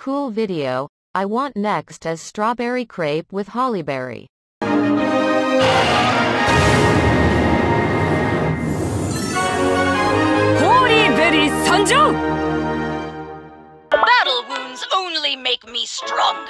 cool video, I want next is strawberry crepe with hollyberry. Holy berry sanjo! Battle wounds only make me stronger.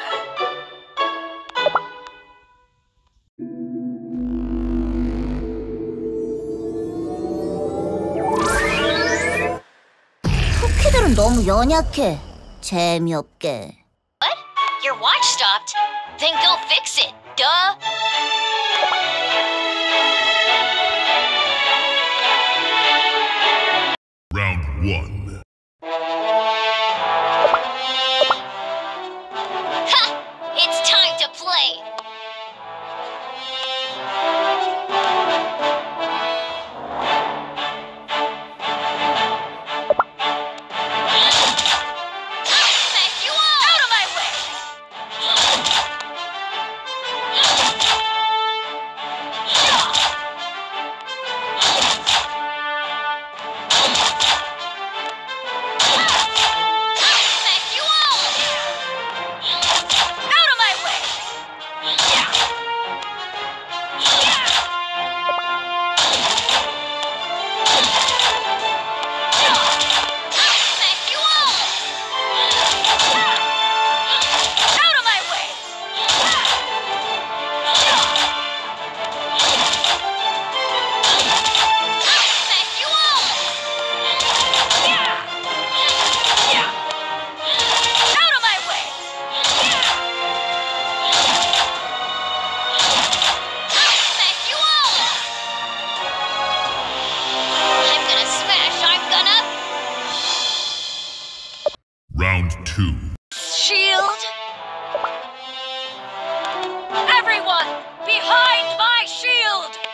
쿠키들은 너무 연약해. 재미없게. What? Your watch stopped? Then go fix it, duh. Everyone, behind my shield!